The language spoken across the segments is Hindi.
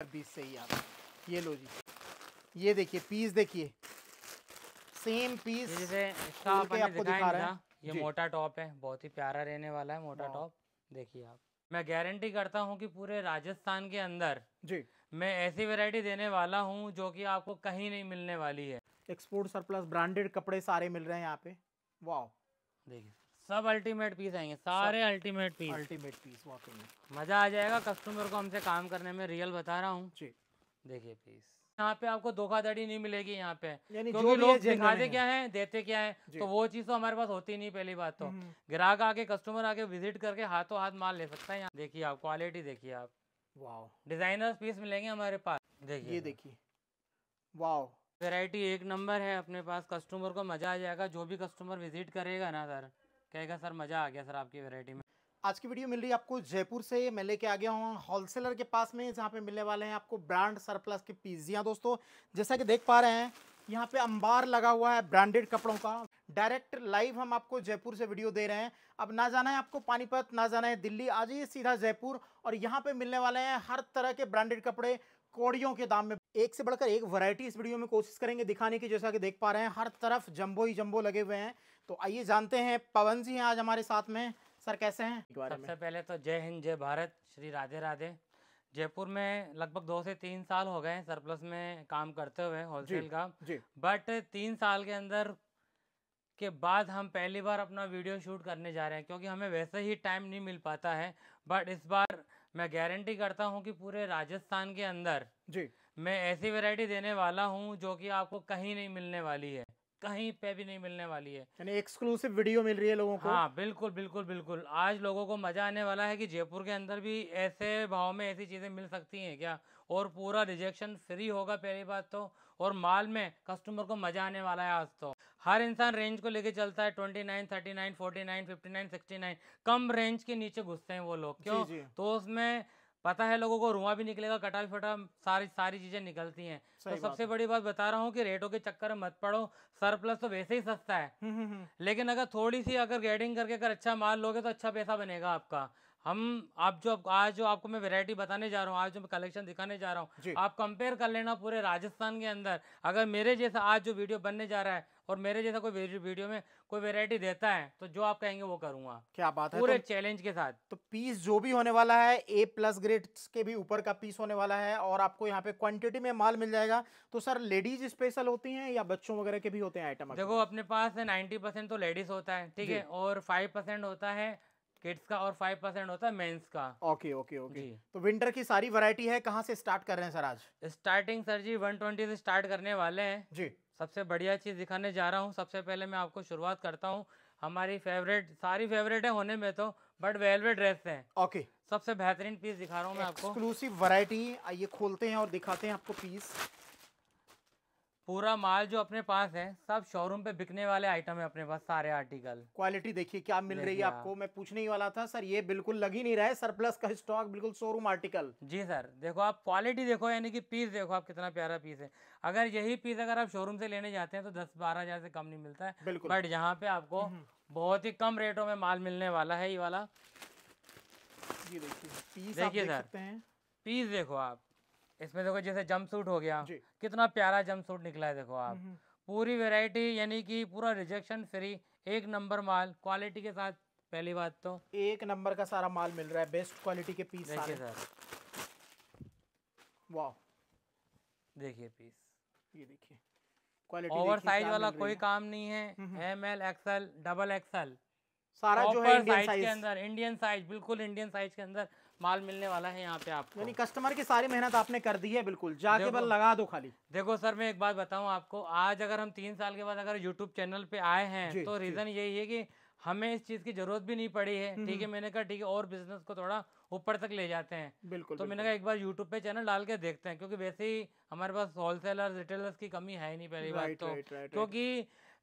पीस से ही आप ये लो जी। ये देखिए पीस देखिए। सेम पीस जैसे आपको दिखा रहे हैं। ये मोटा टॉप है बहुत ही प्यारा रहने वाला है मोटा टॉप देखिए आप। मैं गारंटी करता हूँ कि पूरे राजस्थान के अंदर जी। मैं ऐसी वैरायटी देने वाला हूँ जो कि आपको कहीं नहीं मिलने वाली है। एक्सपोर्ट सरप्लस ब्रांडेड कपड़े सारे मिल रहे हैं यहाँ पे। वाह देखिए। सब अल्टीमेट पीस आएँगे सारे अल्टीमेट पीस अल्टीमेट पीस वाकई में। मज़ा आ जाएगा कस्टमर को हमसे काम करने में रियल बता रहा हूँ। जी। देखिए पीस यहाँ पे आपको धोखाधड़ी नहीं मिलेगी यहाँ पे। क्योंकि लोग दिखाते। क्या है देते क्या है तो वो चीज़ तो हमारे पास होती नहीं पहली बात तो। हम्म, ग्राहक आके कस्टमर आके विज़िट करके हाथों हाथ माल ले सकता है यहाँ। देखिए आप क्वालिटी देखिए आप। वाह डिज़ाइनर पीस मिलेंगे हमारे पास। देखिए। ये देखिए। वाह वैरायटी एक नंबर है अपने पास कस्टमर को मज़ा आ जाएगा जो भी कस्टमर विज़िट करेगा ना सर। कहेगा, सर, मज़ा आ गया, सर, आपकी वैरायटी में। आज की वीडियो मिल रही है आपको जयपुर से। मैं लेके आ गया हूँ होलसेलर के पास में, जहाँ पे मिलने वाले हैं आपको ब्रांड सरप्लस के हाँ दोस्तों, जैसा कि देख पा रहे हैं, यहाँ पे अंबार लगा हुआ है ब्रांडेड कपड़ों का। डायरेक्ट लाइव हम आपको जयपुर से वीडियो दे रहे हैं। अब ना जाना है आपको पानीपत, ना जाना है दिल्ली आ जाइए सीधा जयपुर। और यहाँ पे मिलने वाले हैं हर तरह के ब्रांडेड कपड़े। कौड़ियों के दाम में। एक से बढ़कर एक वैरायटी इस वीडियो में कोशिश करेंगे दिखाने की जैसा कि देख पा रहे हैं हर तरफ़ जंबो ही जंबो लगे हुए हैं। तो आइए जानते हैं पवन जी हैं आज हमारे साथ में। सर कैसे हैं? सबसे पहले तो जय हिंद जय भारत श्री राधे राधे। जयपुर में लगभग दो से तीन साल हो गए हैं सरप्लस में काम करते हुए होलसेल का। बट तीन साल के अंदर के बाद हम पहली बार अपना वीडियो शूट करने जा रहे हैं क्योंकि हमें वैसे ही टाइम नहीं मिल पाता है। बट इस बार मैं गारंटी करता हूँ कि पूरे राजस्थान के अंदर जी। मैं ऐसी वैरायटी देने वाला हूँ जो कि आपको कहीं नहीं मिलने वाली है। कहीं पे भी नहीं मिलने वाली है। यानी एक्सक्लूसिव वीडियो मिल रही है लोगों को। हाँ बिल्कुल बिल्कुल बिल्कुल। आज लोगों को मज़ा आने वाला है कि जयपुर के अंदर भी ऐसे भाव में ऐसी चीज़ें मिल सकती हैं क्या? और पूरा रिजेक्शन फ्री होगा पहली बात तो। और माल में कस्टमर को मज़ा आने वाला है आज तो। हर इंसान रेंज को लेके चलता है twenty nine thirty nine forty nine fifty nine sixty nine कम रेंज के नीचे घुसते हैं वो लोग क्यों जी। जी. तो उसमें पता है लोगों को रुआ भी निकलेगा कटा भी फटा सारी सारी चीज़ें निकलती हैं तो सबसे। बड़ी बात बता रहा हूँ कि रेटों के चक्कर में मत पड़ो सरप्लस तो वैसे ही सस्ता है हम्म, हम्म, हम्म। लेकिन अगर थोड़ी सी अगर गेडिंग करके अगर अच्छा माल लोगे तो अच्छा पैसा बनेगा आपका हम आप जो आज जो आपको मैं वैरायटी बताने जा रहा हूँ आज जो मैं कलेक्शन दिखाने जा रहा हूँ आप कंपेयर कर लेना पूरे राजस्थान के अंदर। अगर मेरे जैसा आज जो वीडियो बनने जा रहा है और मेरे जैसा कोई वीडियो में कोई वैरायटी देता है तो जो आप कहेंगे वो करूँगा। क्या बात है? पूरे तो, चैलेंज के साथ। तो पीस जो भी होने वाला है ए प्लस ग्रेड के भी ऊपर का पीस होने वाला है और आपको यहाँ पे क्वांटिटी में माल मिल जाएगा। तो सर लेडीज़ स्पेशल होती हैं या बच्चों वगैरह के भी होते हैं आइटम देखो अपने पास नाइन्टी तो लेडीज़ होता है ठीक है? और फाइव होता है किड्स का और फाइव परसेंट होता है मेंस का। Okay okay okay. तो विंटर की सारी वैरायटी है कहाँ से स्टार्ट कर रहे हैं सर आज? स्टार्टिंग सर जी 120 से स्टार्ट करने वाले हैं। जी। सबसे बढ़िया चीज़ दिखाने जा रहा हूँ। सबसे पहले मैं आपको शुरुआत करता हूँ। हमारी फेवरेट सारी फेवरेट है होने में तो बट वेलवे ड्रेस है। ओके। सबसे बेहतरीन पीस दिखा रहा हूँ मैं आपको। एक्सक्लूसिव वैरायटी आइए खोलते हैं और दिखाते हैं आपको पीस पूरा माल जो अपने पास है सब शोरूम पे बिकने वाले आइटम है अपने पास सारे आर्टिकल क्वालिटी देखिए क्या मिल रही है आपको? मैं पूछने ही वाला था सर ये बिल्कुल लग ही नहीं रहा है सरप्लस का स्टॉक बिल्कुल शोरूम आर्टिकल जी सर देखो आप क्वालिटी देखो यानी कि पीस देखो आप कितना प्यारा पीस है। अगर यही पीस अगर आप शोरूम से लेने जाते हैं तो दस बारह हज़ार से कम नहीं मिलता है। बिल्कुल। बट यहाँ पे आपको बहुत ही कम रेटों में माल मिलने वाला है ये वाला। देखिए सर। पीस देखो आप। इसमें देखो जैसे जंप सूट हो गया। कितना प्यारा जंप सूट निकला है देखो आप। हम्म, पूरी वैरायटी यानी कि पूरा रिजेक्शन फ्री एक नंबर माल क्वालिटी के साथ पहली बात तो। एक नंबर का सारा माल मिल रहा है बेस्ट क्वालिटी के पीस देखिए सर। वाह देखिए पीस ये देखिए। क्वालिटी ओवर साइज़ वाला कोई काम नहीं है। हम्म। M L XL double XL सारा जो है इंडियन साइज़ के अंदर इंडियन साइज़ बिल्कुल इंडियन साइज़ के अंदर माल मिलने वाला है यहाँ पे आपको। यानी कस्टमर की सारी मेहनत आपने कर दी है बिल्कुल। जाके। बस लगा दो खाली। देखो सर मैं एक बात बताऊँ आपको आज अगर हम तीन साल के बाद अगर यूट्यूब चैनल पे आए हैं तो रीजन यही है कि हमें इस चीज़ की ज़रूरत भी नहीं पड़ी है। ठीक है मैंने कहा ठीक है और बिज़नेस को थोड़ा ऊपर तक ले जाते हैं। बिल्कुल तो मैंने कहा एक बार यूट्यूब पे चैनल डाल के देखते हैं क्योंकि वैसे ही हमारे पास होलसेलर रिटेलर्स की कमी है ही नहीं पहली बात तो। क्योंकि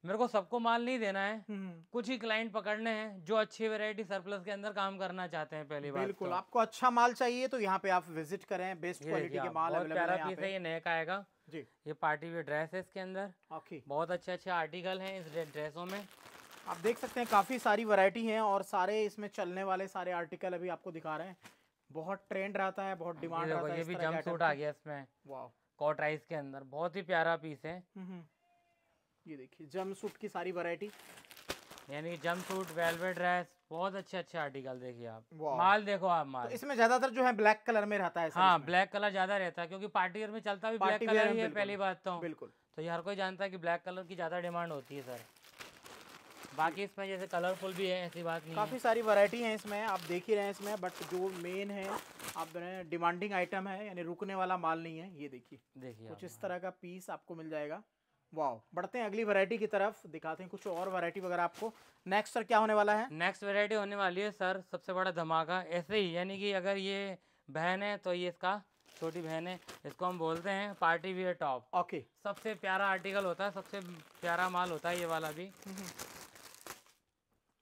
मेरे को सबको माल नहीं देना है। कुछ ही क्लाइंट पकड़ने हैं जो अच्छी वैरायटी सरप्लस के अंदर काम करना चाहते हैं पहली बार बिल्कुल तो। आपको अच्छा माल चाहिए तो यहाँ पे आप विज़िट करें बेस्ट क्वालिटी के माल बहुत अवेलेबल प्यारा है है ये नेक आएगा। जी। ये पार्टी वेयर ड्रेस है इसके अंदर। बहुत अच्छे अच्छे आर्टिकल हैं इस ड्रेसों में। आप देख सकते हैं काफ़ी सारी वैरायटी हैं और सारे इसमें चलने वाले सारे आर्टिकल अभी आपको दिखा रहे हैं। बहुत ट्रेंड रहता है बहुत डिमांड रहता है ये भी जंप सूट आ गया इसमें। वाह कॉट राइस के अंदर। बहुत ही प्यारा पीस है। हम्म, हम्म। ये देखिए जम सूट की सारी वैरायटी यानी कि जंप सूट वेलवेट ड्रेस बहुत अच्छे अच्छे आर्टिकल देखिए आप। माल देखो आप माल। तो इसमें ज़्यादातर जो है ब्लैक कलर में रहता है हाँ ब्लैक कलर ज़्यादा रहता है क्योंकि पार्टी वेयर में चलता भी ब्लैक कलर ही है पहली बात तो। बिल्कुल। तो ये हर कोई जानता है कि ब्लैक कलर की ज़्यादा डिमांड होती है सर। बाकी इसमें जैसे कलरफुल भी है ऐसी बात नहीं काफ़ी सारी वैरायटी है इसमें आप देख ही रहे हैं इसमें बट जो मेन है आप डिमांडिंग आइटम है यानी रुकने वाला माल नहीं है ये देखिए। देखिए कुछ इस तरह का पीस आपको मिल जाएगा। वाह बढ़ते हैं अगली वैरायटी की तरफ़ दिखाते हैं कुछ और वैरायटी वगैरह आपको। नेक्स्ट सर क्या होने वाला है? नेक्स्ट वैरायटी होने वाली है सर सबसे बड़ा धमाका ऐसे ही यानी कि अगर ये बहन है तो ये इसका छोटी बहन है इसको हम बोलते हैं पार्टी वियर टॉप ओके सबसे प्यारा आर्टिकल होता है सबसे प्यारा माल होता है ये वाला भी।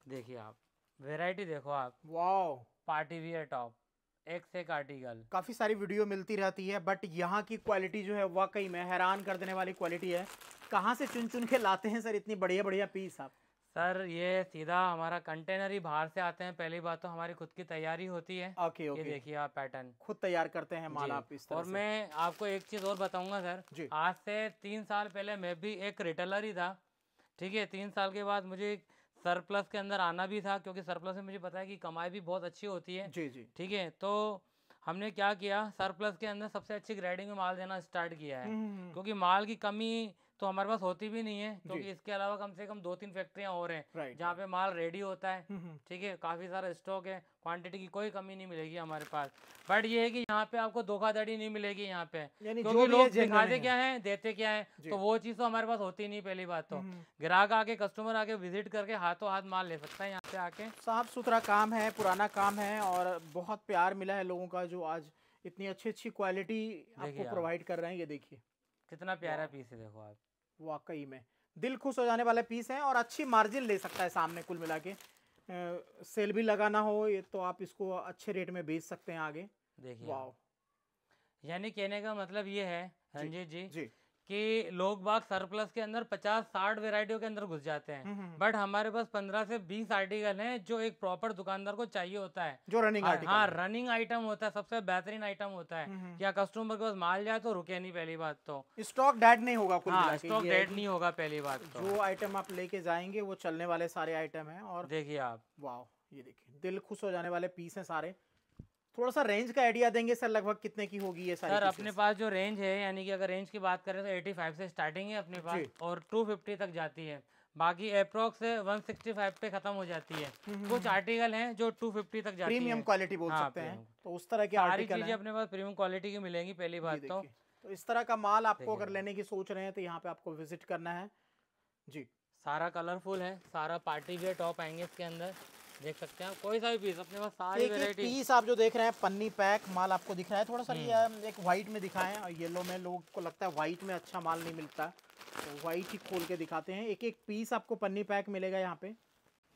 देखिए आप वैरायटी देखो आप। वाह पार्टी वियर टॉप एक से एक आर्टिकल काफ़ी सारी वीडियो मिलती रहती है बट यहाँ की क्वालिटी जो है वाकई में हैरान कर देने वाली क्वालिटी है। कहाँ से चुन चुन के लाते हैं सर इतनी बढ़िया बढ़िया पीस आप? सर ये सीधा हमारा कंटेनर ही बाहर से आते हैं। पहली बात तो हमारी खुद की तैयारी होती है। ओके ये ओके देखिए आप पैटर्न खुद तैयार करते हैं माल आप इस तरह और से। मैं आपको एक चीज़ और बताऊँगा सर। जी। आज से तीन साल पहले मैं भी एक रिटेलर ही था। ठीक है तीन साल के बाद मुझे सरप्लस के अंदर आना भी था क्योंकि सरप्लस में मुझे पता है कि कमाई भी बहुत अच्छी होती है। जी जी। ठीक है तो हमने क्या किया सरप्लस के अंदर सबसे अच्छी ग्रेडिंग में माल देना स्टार्ट किया है। हम्म, क्योंकि माल की कमी तो हमारे पास होती भी नहीं है क्योंकि इसके अलावा कम से कम दो तीन फैक्ट्रियाँ और हैं जहाँ पे माल रेडी होता है। हम्म, हम्म, ठीक है काफ़ी सारा स्टॉक है क्वांटिटी की कोई कमी नहीं मिलेगी हमारे पास। बट ये है कि यहाँ पे आपको धोखाधड़ी नहीं मिलेगी यहाँ पे। क्योंकि लोग दिखाते क्या है। देते क्या है तो वो चीज़ तो हमारे पास होती नहीं पहली बात तो। हम्म, ग्राहक आके कस्टमर आके विज़िट करके हाथों हाथ माल ले सकता है यहाँ पे आके। साफ़ सुथरा काम है पुराना काम है और बहुत प्यार मिला है लोगों का जो आज इतनी अच्छी अच्छी क्वालिटी आपको प्रोवाइड कर रहे हैं ये देखिए। कितना प्यारा पीस है देखो आप। वाकई में। दिल खुश हो जाने वाला पीस है और अच्छी मार्जिन ले सकता है सामने कुल मिला के। सेल भी लगाना हो ये तो आप इसको अच्छे रेट में बेच सकते हैं आगे। देखिए। यानी कहने का मतलब ये है रंजीत जी जी। कि लोग बाग सरप्लस के अंदर 50 60 वेराइटियों के अंदर घुस जाते हैं। हम्म, हम्म, बट हमारे पास 15 से 20 आर्टिकल हैं जो एक प्रॉपर दुकानदार को चाहिए होता है। जो रनिंग हाँ आर्टिकल हाँ रनिंग आइटम होता है सबसे बेहतरीन आइटम होता है। क्या कस्टमर के पास माल जाए तो रुके नहीं पहली बात तो। स्टॉक डेड नहीं होगा हाँ स्टॉक डेड नहीं होगा पहली बात तो। जो आइटम आप लेके जाएँगे वो चलने वाले सारे आइटम है और देखिए आप। वाह ये देखिए दिल खुश हो जाने वाले पीस है सारे। थोड़ा सा रेंज का आइडिया देंगे सर लगभग कितने की होगी ये सारी सर अपने पास जो रेंज है यानी कि अगर रेंज की बात करें तो 85 से स्टार्टिंग है अपने पास और 250 तक जाती है। बाकी अप्रोक्स 165 पे खत्म हो जाती है। हम्म, कुछ आर्टिकल हैं जो 250 तक जाती प्रीमियम क्वालिटी बोल हाँ, सकते हैं। तो उस तरह के सारी चीज़ें अपने पास प्रीमियम क्वालिटी की मिलेंगी पहली बात तो। तो इस तरह का माल आपको अगर लेने की सोच रहे हैं तो यहाँ पे आपको विज़िट करना है। जी। सारा कलरफुल है सारा पार्टी वेयर टॉप आएँगे इसके अंदर। देख सकते हैं आप कोई सा भी पीस अपने पास सारी एक पीस आप जो देख रहे हैं पन्नी पैक माल आपको दिख रहा है थोड़ा सा हम्म। ये एक वाइट में दिखाएँ और येलो में लोग को लगता है वाइट में अच्छा माल नहीं मिलता। तो वाइट ही खोल के दिखाते हैं। एक एक पीस आपको पन्नी पैक मिलेगा यहाँ पे।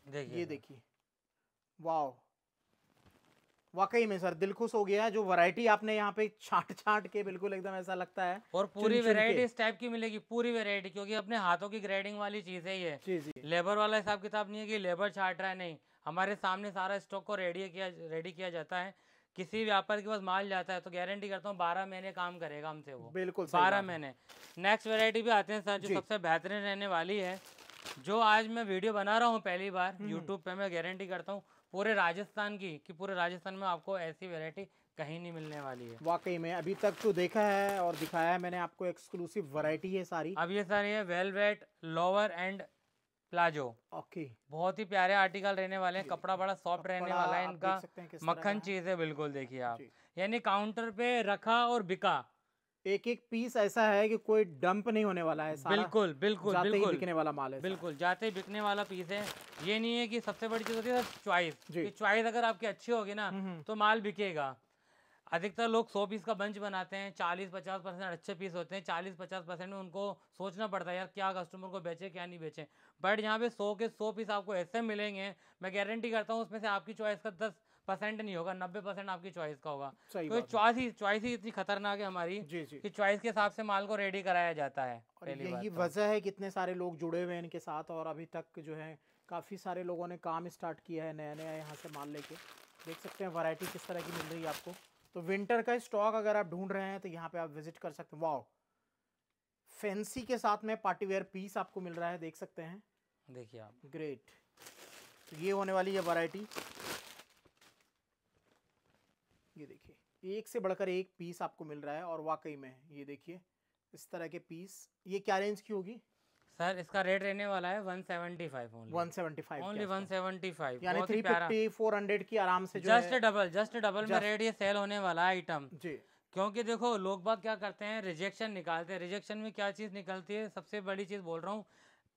देखिए ये देखिए। वाह वाकई में सर दिल खुश हो गया है जो वैरायटी आपने यहाँ पे छाट छाट के बिल्कुल एकदम ऐसा लगता है और पूरी। वेराइटी इस टाइप की मिलेगी पूरी वेराइटी क्योंकि अपने हाथों की ग्रेडिंग वाली चीज़ है ये। लेबर वाला हिसाब किताब नहीं है कि लेबर छाट रहा है नहीं। हमारे सामने सारा स्टॉक को रेडी किया रेडी किया जाता है। किसी व्यापार के पास माल जाता है तो गारंटी करता हूँ बारह महीने काम करेगा हमसे वो। बिल्कुल बारह महीने। नेक्स्ट वेराइटी भी आते हैं सर जो सबसे बेहतरीन रहने वाली है जो आज मैं वीडियो बना रहा हूँ पहली बार हम्म। यूट्यूब पे मैं गारंटी करता हूँ पूरे राजस्थान की कि पूरे राजस्थान में आपको ऐसी वेराइटी कहीं नहीं मिलने वाली है। वाकई में अभी तक तो देखा है और दिखाया है मैंने आपको एक्सक्लूसिव वैरायटी है सारी। अब ये सारी ये velvet lower and palazzo. Okay. बहुत ही प्यारे आर्टिकल रहने वाले हैं कपड़ा बड़ा सॉफ्ट रहने वाला है इनका। मक्खन चीज़ है। बिल्कुल देखिए आप। यानी काउंटर पे रखा और बिका। एक एक पीस ऐसा है कि कोई डंप नहीं होने वाला है सारा। बिल्कुल बिल्कुल जाते ही बिल्कुल। बिकने वाला माल है बिल्कुल जाते ही बिकने वाला पीस है। ये नहीं है कि सबसे बड़ी चीज़ होती है चॉइस चॉइस अगर आपकी अच्छी होगी ना हम्म, हम्म। तो माल बिकेगा। अधिकतर लोग सौ पीस का बंच बनाते हैं चालीस पचास परसेंट अच्छे पीस होते हैं चालीस पचास परसेंट में उनको सोचना पड़ता है यार क्या कस्टमर को बेचे क्या नहीं बेचे। बट यहाँ पे सौ के सौ पीस आपको ऐसे मिलेंगे मैं गारंटी करता हूँ उसमें से आपकी चॉइस का दस परसेंट नहीं होगा नब्बे परसेंट आपकी चॉइस का होगा। तो चॉइस ही। चॉइस ही इतनी खतरनाक है हमारी जी जी। कि चॉइस के हिसाब से माल को रेडी कराया जाता है और यही तो। वजह है कितने सारे लोग जुड़े हुए हैं इनके साथ और अभी तक जो है काफ़ी सारे लोगों ने काम स्टार्ट किया है नया नया यहाँ से माल लेके। देख सकते हैं वैरायटी किस तरह की मिल रही है आपको। तो विंटर का स्टॉक अगर आप ढूंढ रहे हैं तो यहाँ पे आप विज़िट कर सकते हैं। वाओ फैंसी के साथ में पार्टी वेयर पीस आपको मिल रहा है देख सकते हैं। देखिए आप। ग्रेट तो ये होने वाली है वैरायटी ये देखिए एक से बढ़कर एक पीस आपको मिल रहा है और वाकई में ये देखिए इस तरह के पीस ये क्या रेंज की होगी? सर इसका रेट रहने वाला है 175 ओनली 175 ओनली 175 यानी बहुत ही प्यारा। 350 400 की आराम से जो जस्ट डबल जस्ट डबल में रेट ये सेल होने वाला है आइटम जी। क्योंकि देखो लोग बात क्या करते हैं रिजेक्शन निकालते हैं। रिजेक्शन में क्या चीज़ निकलती है? सबसे बड़ी चीज़ बोल रहा हूँ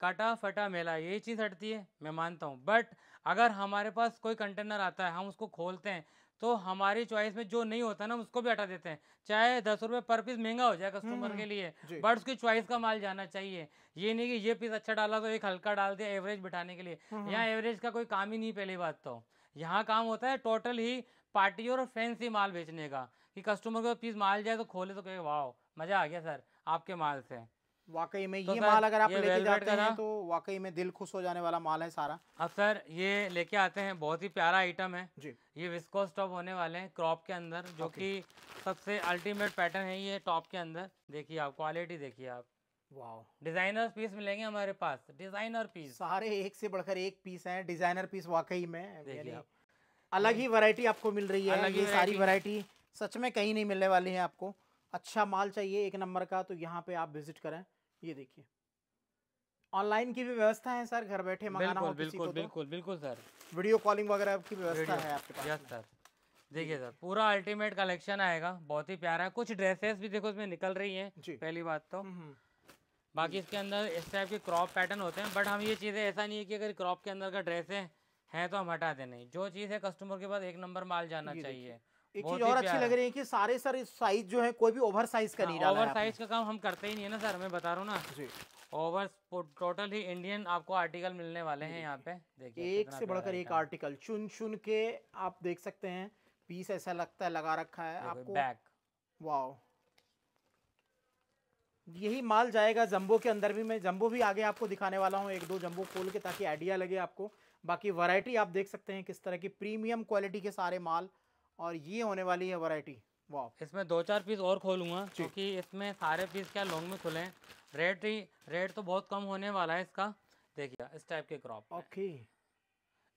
काटा फटा मेला यही चीज़ हटती है मैं मानता हूँ। बट अगर हमारे पास कोई कंटेनर आता है हम उसको खोलते हैं तो हमारी चॉइस में जो नहीं होता ना उसको भी हटा देते हैं। चाहे दस रुपये पर पीस महँगा हो जाए कस्टमर के हम्म, लिए बट उसकी चॉइस का माल जाना चाहिए। ये नहीं कि ये पीस अच्छा डाला तो एक हल्का डाल दिया एवरेज बिठाने के लिए। हम्म, यहाँ एवरेज का कोई काम ही नहीं पहली बात तो। यहाँ काम होता है टोटल ही पार्टी और फैंसी माल बेचने का। कि कस्टमर को पीस माल जाए तो खोले तो कहे वाह मज़ा आ गया सर आपके माल से। वाकई में तो ये माल अगर आप लेके जाते हैं तो वाकई में दिल खुश हो जाने वाला माल है सारा। अब सर ये लेके आते हैं बहुत ही प्यारा आइटम है। जी। ये विस्कोस टॉप होने वाले हैं क्रॉप के अंदर जो कि सबसे अल्टीमेट पैटर्न है ये टॉप के अंदर। देखिए आप क्वालिटी देखिए आप। वाओ डिज़ाइनर पीस मिलेंगे हमारे पास डिज़ाइनर पीस सारे एक से बढ़कर एक पीस हैं डिज़ाइनर पीस वाकई में देखिए आप। अलग ही वैरायटी आपको मिल रही है ये सारी। वैरायटी सच में कहीं नहीं मिलने वाली है आपको। अच्छा माल चाहिए एक नंबर का तो यहाँ पे आप विज़िट करें। ये देखिए। ऑनलाइन की भी व्यवस्था है सर घर बैठे मंगाना हो बिल्कुल बिल्कुल तो। बिल्कुल बिल्कुल सर। वीडियो कॉलिंग वगैरह की व्यवस्था है आपके पास यस सर। देखिए सर पूरा अल्टीमेट कलेक्शन आएगा बहुत ही प्यारा है। कुछ ड्रेसेस भी देखो इसमें निकल रही हैं पहली बात तो। हम्म, हम्म, बाकी इसके अंदर इस टाइप के क्रॉप पैटर्न होते हैं बट हम ये चीज़ें ऐसा नहीं है कि अगर क्रॉप के अंदर का ड्रेस है तो हम हटा दें नहीं। जो चीज़ है कस्टमर के पास एक नंबर माल जाना चाहिए। एक चीज़ और अच्छी लग रही है कि सारे सर साइज़ जो है कोई भी ओवर साइज़ का नहीं डाला है ओवर साइज़ का काम हम करते ही नहीं है ना सर मैं बता रहा हूँ ना। जी। ओवर टोटल ही इंडियन आपको आर्टिकल मिलने वाले हैं यहाँ पे। देखिए एक से बढ़कर एक है। आर्टिकल चुन चुन के आप देख सकते हैं पीस ऐसा लगता है लगा रखा है आपको। बैक वाओ यही माल जाएगा जंबो के अंदर भी। मैं जंबो भी आगे आपको दिखाने वाला हूँ एक दो जंबो खोल के ताकि आइडिया लगे आपको। बाकी वैरायटी आप देख सकते हैं किस तरह की प्रीमियम क्वालिटी के सारे माल। और ये होने वाली है वैरायटी वाह इसमें दो चार पीस और खोलूँगा क्योंकि इसमें सारे पीस क्या लॉन्ग में खुले हैं. रेट ही रेट तो बहुत कम होने वाला है इसका. देखिए इस टाइप के क्रॉप ओके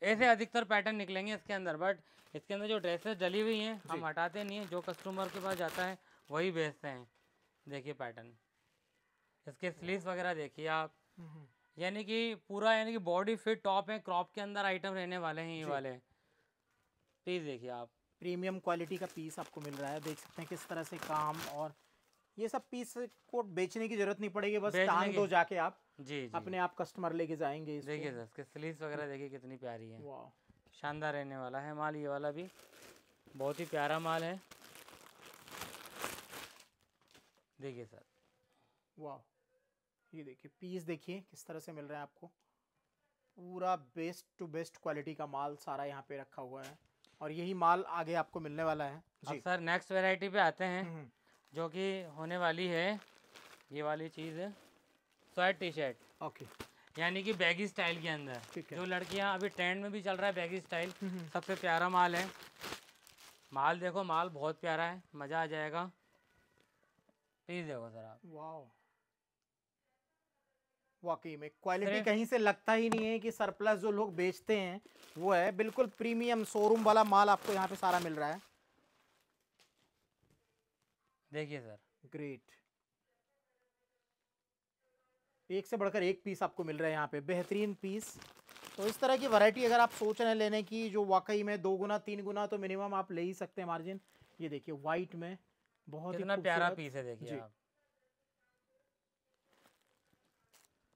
ऐसे अधिकतर पैटर्न निकलेंगे इसके अंदर बट इसके अंदर जो ड्रेसेस डली हुई हैं हम हटाते नहीं हैं. जो कस्टमर के पास जाता है वही बेचते हैं. देखिए पैटर्न इसके स्लीव्स वगैरह देखिए आप. यानी कि पूरा यानी कि बॉडी फिट टॉप है क्रॉप के अंदर आइटम रहने वाले हैं ये वाले. प्लीज़ देखिए आप. प्रीमियम क्वालिटी का पीस आपको मिल रहा है। देख सकते हैं किस तरह से काम और ये सब पीस को बेचने की ज़रूरत नहीं पड़ेगी बस टांग दो जाके आप। जी जी। अपने आप कस्टमर लेके जाएँगे देखिए सर इसके स्लीव्स वगैरह देखिए कितनी प्यारी है। शानदार रहने वाला है माल ये वाला भी। बहुत ही प्यारा माल है। देखिए सर। वाह। ये देखिए पीस देखिए किस तरह से मिल रहा है आपको। पूरा बेस्ट टू बेस्ट क्वालिटी का माल सारा यहाँ पे रखा हुआ है। और यही माल आगे आपको मिलने वाला है। जी। सर नेक्स्ट वेराइटी पे आते हैं हम्म, जो कि होने वाली है ये वाली चीज़ है स्वेट टी शर्ट ओके। यानी कि बैगी स्टाइल के अंदर। जो लड़कियाँ अभी ट्रेंड में भी चल रहा है बैगी स्टाइल हम्म, सबसे प्यारा माल है। माल देखो माल बहुत प्यारा है मज़ा आ जाएगा। प्लीज़ देखो सर आप। वाह वाकई में। क्वालिटी कहीं से लगता ही नहीं है कि सरप्लस जो लोग बेचते हैं वो है बिल्कुल प्रीमियम शोरूम वाला माल आपको यहाँ पे सारा मिल रहा है। देखिए सर। ग्रेट एक से बढ़कर एक पीस आपको मिल रहा है यहाँ पे बेहतरीन पीस तो इस तरह की वैरायटी अगर आप सोच रहे हैं लेने की जो वाकई में दो गुना तीन गुना तो मिनिमम आप ले ही सकते हैं मार्जिन ये देखिए वाइट में बहुत ही प्यारा पीस है देखिए आप।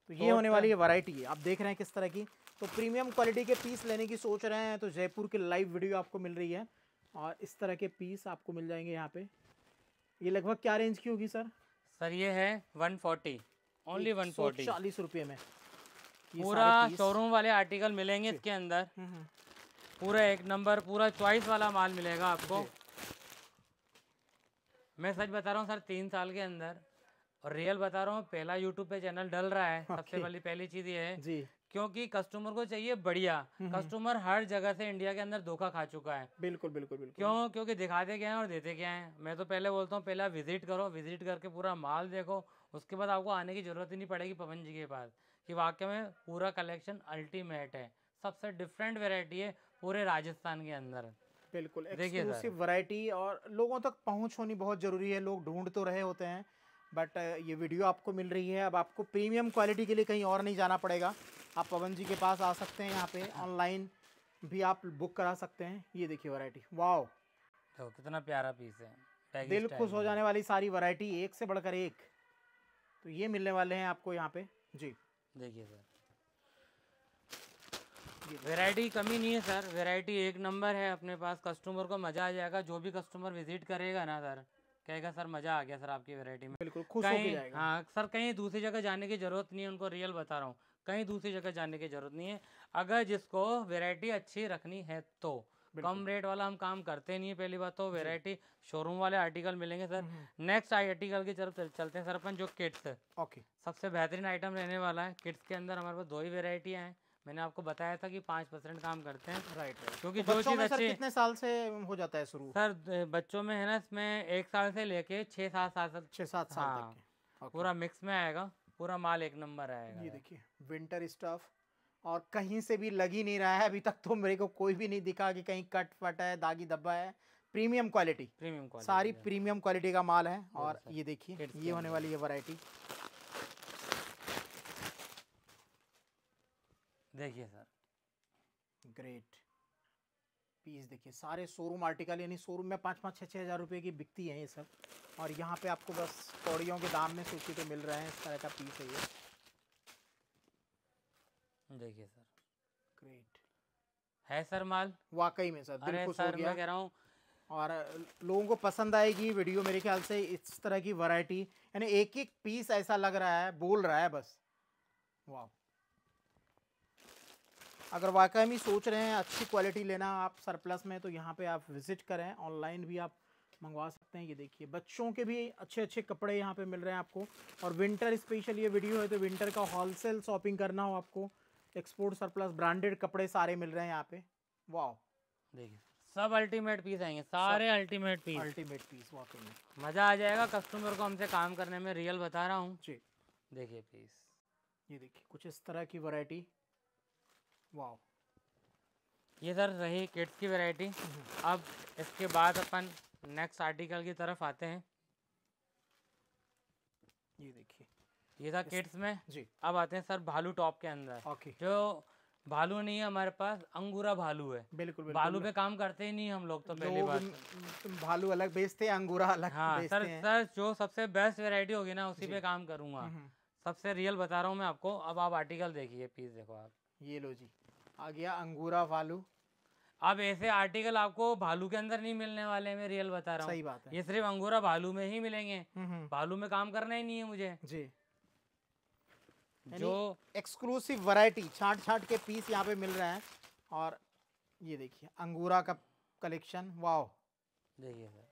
तो ये होने Total- वाली है वैरायटी आप देख रहे हैं किस तरह की। तो प्रीमियम क्वालिटी के पीस लेने की सोच रहे हैं तो जयपुर की लाइव वीडियो आपको मिल रही है। और इस तरह के पीस आपको मिल जाएँगे यहाँ पे। ये लगभग क्या रेंज की होगी सर सर ये है 140 ओनली 140 चालीस रुपये में। पूरा शोरूम वाले आर्टिकल मिलेंगे इसके अंदर। हम्म, हम्म, पूरा एक नंबर पूरा चॉइस वाला माल मिलेगा आपको। मैं सच बता रहा हूँ सर तीन साल के अंदर और रियल बता रहा हूँ पहला यूट्यूब पे चैनल डल रहा है सबसे. पहली पहली चीज़ ये है जी। क्योंकि कस्टमर को चाहिए बढ़िया। कस्टमर हर जगह से इंडिया के अंदर धोखा खा चुका है। बिल्कुल बिल्कुल बिल्कुल। क्यों? क्योंकि दिखाते क्या है और देते क्या है। मैं तो पहले बोलता हूँ पहले विज़िट करो विज़िट करके पूरा माल देखो उसके बाद आपको आने की ज़रूरत ही नहीं पड़ेगी पवन जी के पास कि वाकई में पूरा कलेक्शन अल्टीमेट है। सबसे डिफरेंट वेराइटी है पूरे राजस्थान के अंदर। बिल्कुल। एक्सक्लूसिव वैरायटी और लोगों तक पहुँच होनी बहुत ज़रूरी है लोग ढूंढ तो रहे होते हैं बट ये वीडियो आपको मिल रही है। अब आपको प्रीमियम क्वालिटी के लिए कहीं और नहीं जाना पड़ेगा। आप पवन जी के पास आ सकते हैं यहाँ पे। ऑनलाइन भी आप बुक करा सकते हैं। ये देखिए वैरायटी वाओ देखो कितना प्यारा पीस है। दिल खुश हो जाने वाली सारी वैरायटी एक से बढ़कर एक। तो ये मिलने वाले हैं आपको यहाँ पे। जी। देखिए सर। ये वैरायटी कमी नहीं है सर। वैरायटी एक नंबर है। अपने पास कस्टमर को मज़ा आ जाएगा। जो भी कस्टमर विज़िट करेगा ना सर कहेगा सर मज़ा आ गया सर आपकी वैरायटी में। बिल्कुल खुश कहीं हाँ सर कहीं दूसरी जगह जाने की ज़रूरत नहीं है उनको रियल बता रहा हूँ। कहीं दूसरी जगह जाने की ज़रूरत नहीं है। अगर जिसको वैरायटी अच्छी रखनी है तो। कम रेट वाला हम काम करते नहीं है पहली बात तो वेरायटी शोरूम वाले आर्टिकल मिलेंगे सर। हम्म, नेक्स्ट आर्टिकल की तरफ़ चलते हैं सर अपन जो किट्स है ओके सबसे बेहतरीन आइटम रहने वाला है। किट्स के अंदर हमारे पास दो ही वेराइटियाँ हैं। मैंने आपको बताया था कि पाँच परसेंट काम करते हैं। राइट राइट क्योंकि तो जो चीज़ अच्छी कितने साल से हो जाता है शुरू? सर बच्चों में है ना इसमें एक साल से लेके छः सात साल तक। छः सात साल हाँ, तक पूरा मिक्स में आएगा पूरा माल एक नंबर आएगा। ये देखिए विंटर स्टफ़ और कहीं से भी लग ही नहीं रहा है अभी तक तो मेरे को कोई भी नहीं दिखा कि कहीं कट फट है दागी धब्बा है। प्रीमियम क्वालिटी प्रीमियम क्वालिटी सारी प्रीमियम क्वालिटी का माल है और ये देखिए ये होने वाली है वैरायटी देखिए सर। ग्रेट पीस देखिए सारे शोरूम आर्टिकल यानी शोरूम में पाँच पाँच छः छः हज़ार रुपये की बिकती हैं ये सब। और यहाँ पे आपको बस कौड़ियों के दाम में सूची पे मिल रहे हैं इस तरह का पीस है ये। देखिए सर। ग्रेट है सर माल? वाकई में सर दिल खुश हो सर गया। मैं कह रहा हूँ। और लोगों को पसंद आएगी वीडियो मेरे ख्याल से इस तरह की वैरायटी यानी एक एक पीस ऐसा लग रहा है बोल रहा है बस। वाह अगर वाकई में सोच रहे हैं अच्छी क्वालिटी लेना आप सरप्लस में तो यहाँ पे आप विज़िट करें। ऑनलाइन भी आप मंगवा सकते हैं। ये देखिए बच्चों के भी अच्छे अच्छे कपड़े यहाँ पे मिल रहे हैं आपको। और विंटर स्पेशल ये वीडियो है तो विंटर का होलसेल शॉपिंग करना हो आपको। एक्सपोर्ट सरप्लस ब्रांडेड कपड़े सारे मिल रहे हैं यहाँ पे। वाह देखिए। सब अल्टीमेट पीस आएँगे सारे अल्टीमेट पीस अल्टीमेट पीस वाकई में। मज़ा आ जाएगा कस्टमर को हमसे काम करने में रियल बता रहा हूँ। जी। देखिए पीस ये देखिए कुछ इस तरह की वैरायटी वाह ये सर रही किड्स की वैरायटी अब इसके बाद अपन नेक्स्ट आर्टिकल की तरफ़ आते हैं। ये देखिए। ये था किड्स में। जी। अब आते हैं सर भालू टॉप के अंदर। ओके। जो भालू नहीं है हमारे पास अंगूरा भालू है। बिल्कुल बिल्कुल। भालू पे काम करते ही नहीं हम लोग तो पहली बार भालू अलग बेचते हैं अंगूरा अलग हाँ बेचते सर हैं। सर जो सबसे बेस्ट वैरायटी होगी ना उसी पे काम करूँगा। हम्म, सबसे रियल बता रहा हूँ मैं आपको। अब आप आर्टिकल देखिए पीस देखो आप। ये लो जी। आ गया अंगूरा भालू अब ऐसे आर्टिकल आपको भालू के अंदर नहीं मिलने वाले मैं रियल बता रहा सही हूँ बात है। ये सिर्फ़ अंगूरा भालू में ही मिलेंगे। हम्म, हम्म, भालू में काम करना ही नहीं है मुझे। जी। जो एक्सक्लूसिव वैरायटी छाट छाट के पीस यहाँ पे मिल रहे हैं। और ये देखिए अंगूरा का कलेक्शन वाओ देखिए सर।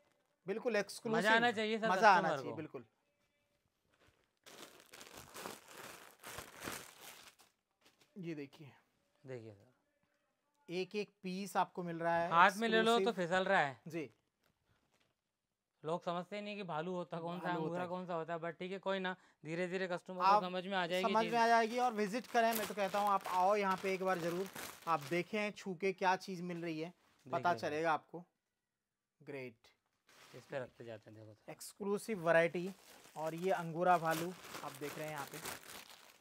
बिल्कुल एक्सक्लूसिव मज़ा आना चाहिए सर मज़ा आना चाहिए बिल्कुल। ये देखिए। देखिए सर। एक एक पीस आपको मिल रहा है हाथ में ले लो तो फिसल रहा है। जी। लोग समझते नहीं कि भालू होता कौन सा होता अंगूरा है। कौन सा होता है बट ठीक है कोई ना धीरे धीरे कस्टमर को समझ में आ जाएगी समझ में आ जाएगी और विज़िट करें मैं तो कहता हूँ आप आओ यहाँ पे एक बार ज़रूर आप देखें छू के क्या चीज़ मिल रही है पता चलेगा आपको। ग्रेट इस पे रखते जाते हैं देखो एक्सक्लूसिव वैरायटी और ये अंगूरा भालू आप देख रहे हैं यहाँ पे।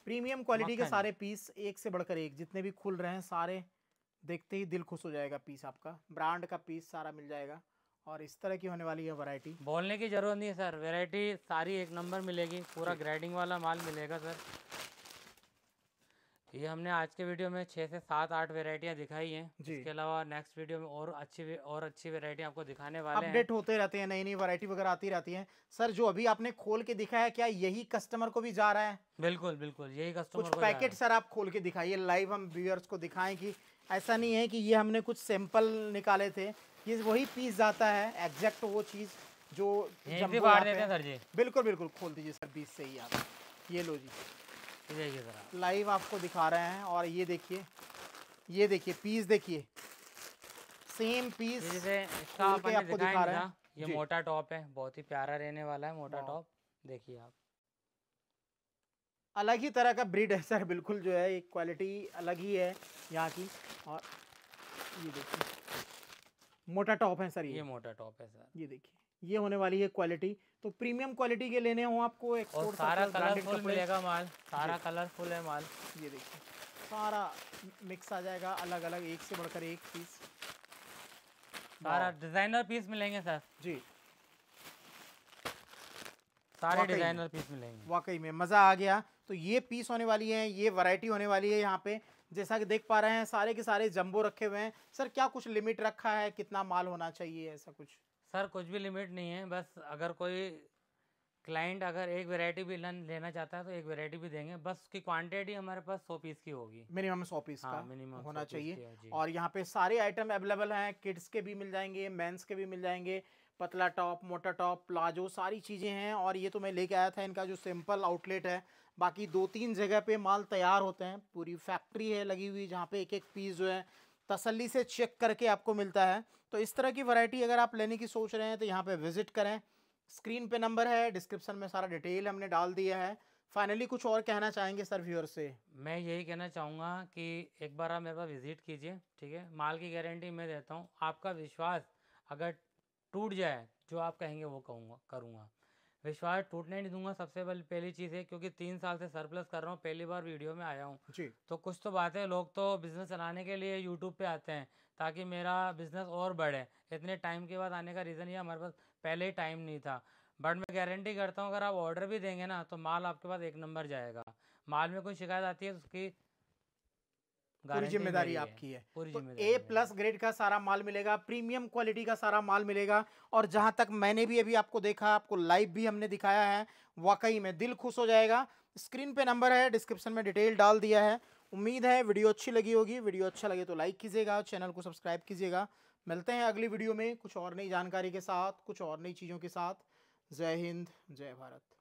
प्रीमियम क्वालिटी के सारे पीस एक से बढ़कर एक जितने भी खुल रहे हैं सारे देखते ही दिल खुश हो जाएगा पीस आपका। ब्रांड का पीस सारा मिल जाएगा और इस तरह की होने वाली है वैरायटी बोलने की ज़रूरत नहीं है सर। वैरायटी सारी एक नंबर मिलेगी पूरा ग्रेडिंग वाला माल मिलेगा सर। ये हमने आज के वीडियो में छः से सात आठ वेराइटियाँ दिखाई हैं। इसके अलावा नेक्स्ट वीडियो में और अच्छी और अच्छी वेराइटी आपको दिखाने वाले हैं। अपडेट होते रहते हैं नई नई वैरायटी वगैरह आती रहती है। सर जो अभी आपने खोल के दिखाया क्या यही कस्टमर को भी जा रहा है? बिल्कुल बिल्कुल यही कस्टमर कुछ पैकेट सर आप खोल के दिखाइए लाइव हम व्यूअर्स को दिखाएँ कि ऐसा नहीं है कि ये हमने कुछ सैंपल निकाले थे। ये वही पीस जाता है एग्जैक्ट वो चीज़ जो हैं बिल्कुल बिल्कुल खोल दीजिए सर बीस से ही आप। ये लो जी। देखिए जरा। लाइव आपको दिखा रहे हैं और ये देखिए ये देखिए पीस देखिए। सेम पीस जैसे इसका आपको दिखा रहे हैं। ये मोटा टॉप है बहुत ही प्यारा रहने वाला है मोटा टॉप देखिए आप। अलग ही तरह का ब्रीड है सर बिल्कुल जो है एक क्वालिटी अलग ही है यहाँ की। और ये देखिए मोटा टॉप है सर ये। ये मोटा टॉप है सर। ये देखिए। ये होने वाली है क्वालिटी तो प्रीमियम क्वालिटी के लेने हो आपको और सारा कलरफुल मिलेगा माल सारा कलरफुल है माल। ये देखिए सारा मिक्स आ जाएगा अलग अलग एक से बढ़कर एक पीस सारा डिज़ाइनर पीस मिलेंगे सर। जी। सारे। डिज़ाइनर पीस मिलेंगे। वाकई में मज़ा आ गया। तो ये पीस होने वाली है ये वैरायटी होने वाली है यहाँ पे। जैसा कि देख पा रहे हैं सारे के सारे जंबो रखे हुए हैं। सर क्या कुछ लिमिट रखा है? कितना माल होना चाहिए? ऐसा कुछ। सर कुछ भी लिमिट नहीं है। बस अगर कोई क्लाइंट अगर एक वैरायटी भी लेना चाहता है तो एक वैरायटी भी देंगे। बस उसकी क्वांटिटी हमारे पास सौ पीस की होगी। मिनिमम सौ पीस हाँ का मिनिमम होना चाहिए। और यहाँ पे सारे आइटम अवेलेबल हैं। किड्स के भी मिल जाएँगे मेंस के भी मिल जाएँगे पतला टॉप मोटा टॉप प्लाजो सारी चीज़ें हैं। और ये तो मैं लेके आया था इनका जो सिंपल आउटलेट है। बाकी दो तीन जगह पे माल तैयार होते हैं। पूरी फैक्ट्री है लगी हुई जहाँ पे एक एक पीस जो है तसल्ली से चेक करके आपको मिलता है। तो इस तरह की वैरायटी अगर आप लेने की सोच रहे हैं तो यहाँ पे विज़िट करें। स्क्रीन पे नंबर है, डिस्क्रिप्शन में सारा डिटेल हमने डाल दिया है। फाइनली कुछ और कहना चाहेंगे सर व्यूअर से? मैं यही कहना चाहूँगा कि एक बार आप मेरे पास विज़िट कीजिए, ठीक है? माल की गारंटी मैं देता हूँ। आपका विश्वास अगर टूट जाए, जो आप कहेंगे वो कहूँगा, करूँगा। विश्वास टूटने नहीं दूँगा सबसे पहले पहली चीज़ है क्योंकि तीन साल से सरप्लस कर रहा हूँ पहली बार वीडियो में आया हूँ। जी। तो कुछ तो बातें लोग तो बिज़नेस चलाने के लिए यूट्यूब पे आते हैं ताकि मेरा बिज़नेस और बढ़े। इतने टाइम के बाद आने का रीज़न ये हमारे पास पहले ही टाइम नहीं था। बट मैं गारंटी करता हूँ अगर आप ऑर्डर भी देंगे ना तो माल आपके पास एक नंबर जाएगा। माल में कोई शिकायत आती है तो उसकी पूरी ज़िम्मेदारी आपकी है। पूरी तो ए प्लस ग्रेड का सारा माल मिलेगा प्रीमियम क्वालिटी का सारा माल मिलेगा और जहाँ तक मैंने भी अभी आपको देखा आपको लाइव भी हमने दिखाया है वाकई में दिल खुश हो जाएगा। स्क्रीन पे नंबर है डिस्क्रिप्शन में डिटेल डाल दिया है। उम्मीद है वीडियो अच्छी लगी होगी। वीडियो अच्छा लगे तो लाइक कीजिएगा चैनल को सब्सक्राइब कीजिएगा। मिलते हैं अगली वीडियो में कुछ और नई जानकारी के साथ कुछ और नई चीज़ों के साथ। जय हिंद जय भारत।